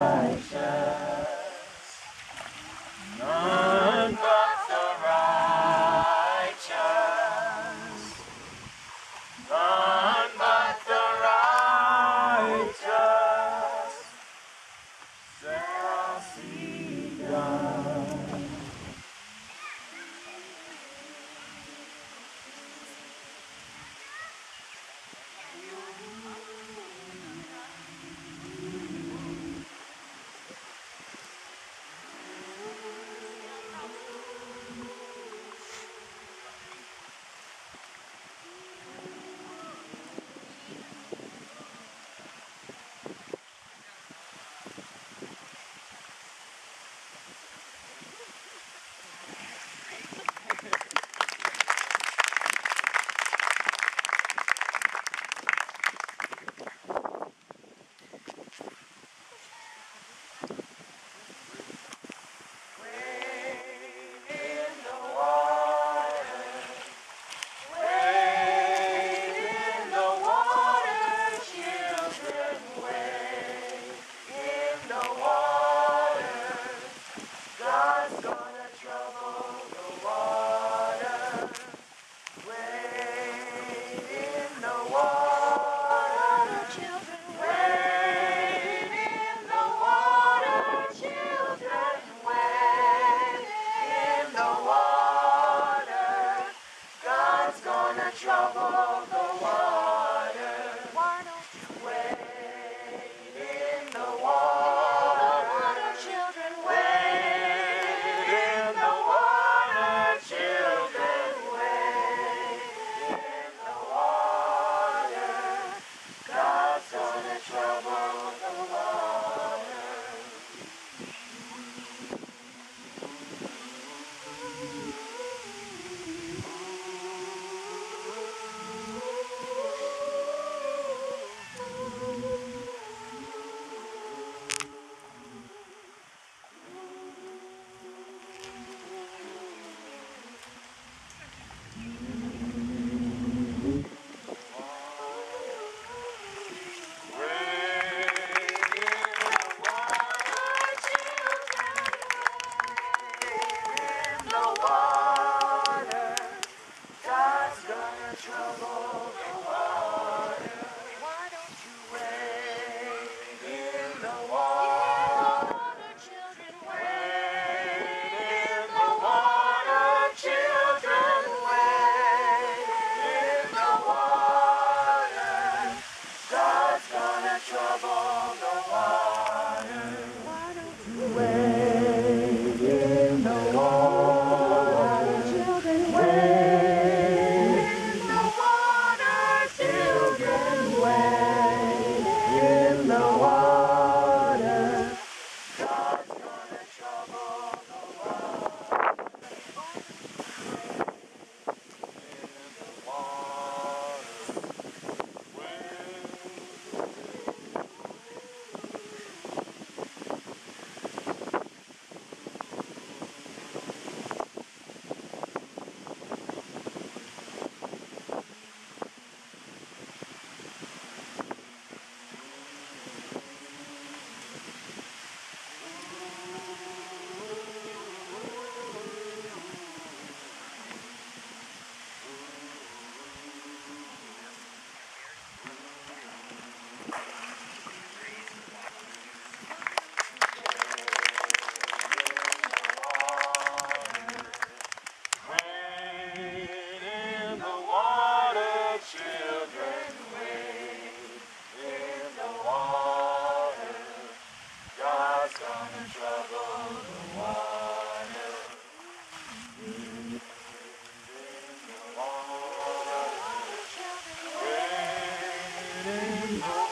None don't in